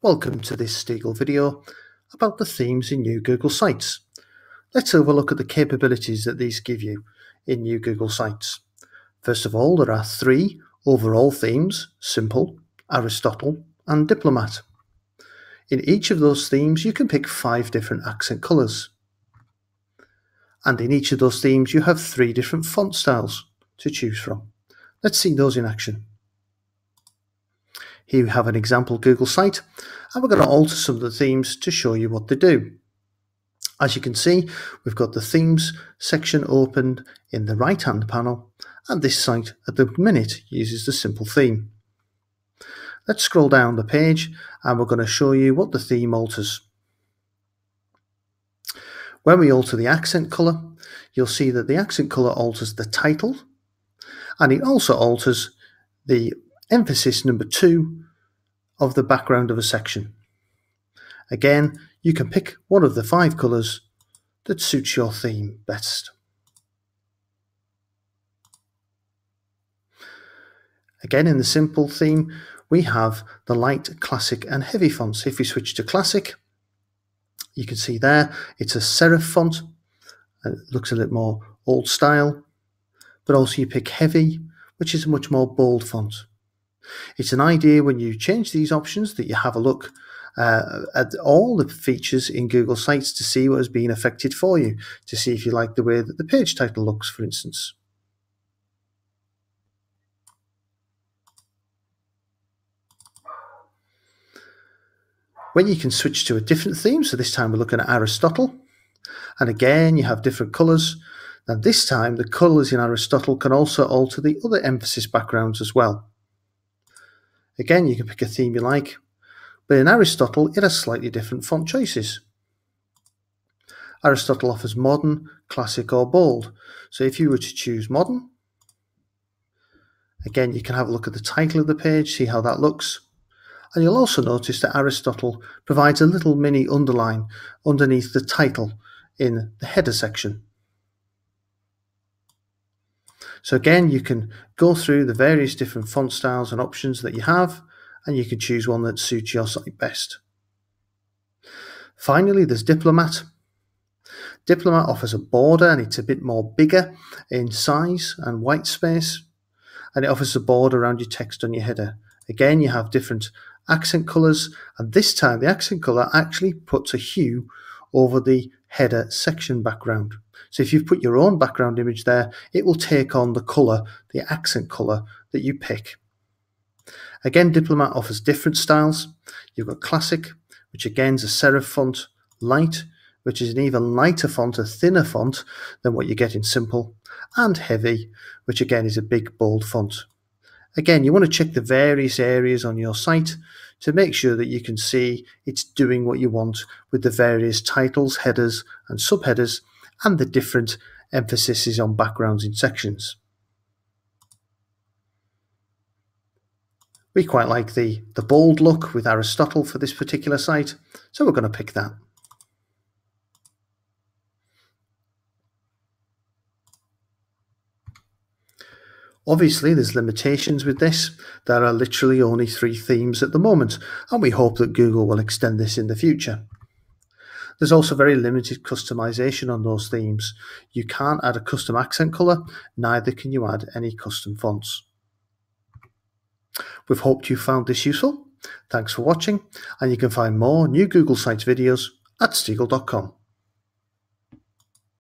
Welcome to this Steegle video about the themes in new Google Sites. Let's have a look at the capabilities that these give you in new Google Sites. First of all, there are three overall themes, Simple, Aristotle and Diplomat. In each of those themes, you can pick five different accent colours. And in each of those themes, you have three different font styles to choose from. Let's see those in action. Here we have an example Google site and we're going to alter some of the themes to show you what they do. As you can see, we've got the themes section opened in the right hand panel and this site at the minute uses the simple theme. Let's scroll down the page and we're going to show you what the theme alters. When we alter the accent colour, you'll see that the accent colour alters the title and it also alters the emphasis number two of the background of a section. Again, you can pick one of the five colours that suits your theme best. Again, in the simple theme, we have the light, classic and heavy fonts. If we switch to classic, you can see there, it's a serif font. It looks a little more old style, but also you pick heavy, which is a much more bold font. It's an idea when you change these options that you have a look uh, at all the features in Google Sites to see what has been affected for you, to see if you like the way that the page title looks, for instance. When you can switch to a different theme, so this time we're looking at Aristotle, and again you have different colours, and this time the colours in Aristotle can also alter the other emphasis backgrounds as well. Again, you can pick a theme you like, but in Aristotle, it has slightly different font choices. Aristotle offers modern, classic, or bold. So if you were to choose modern, again, you can have a look at the title of the page, see how that looks. And you'll also notice that Aristotle provides a little mini underline underneath the title in the header section. So again, you can go through the various different font styles and options that you have, and you can choose one that suits your site best. Finally, there's Diplomat. Diplomat offers a border and it's a bit more bigger in size and white space, and it offers a border around your text on your header. Again, you have different accent colors, and this time the accent color actually puts a hue over the header section background. So if you've put your own background image there, it will take on the color, the accent color that you pick. Again, Diplomat offers different styles. You've got Classic, which again is a serif font, Light, which is an even lighter font, a thinner font than what you get in Simple, and Heavy, which again is a big bold font. Again, you want to check the various areas on your site to make sure that you can see it's doing what you want with the various titles, headers, and subheaders, and the different emphases on backgrounds in sections. We quite like the, the bold look with Aristotle for this particular site, so we're going to pick that. Obviously, there's limitations with this. There are literally only three themes at the moment, and we hope that Google will extend this in the future. There's also very limited customization on those themes. You can't add a custom accent color, neither can you add any custom fonts. We've hoped you found this useful. Thanks for watching, and you can find more new Google Sites videos at steegle.com.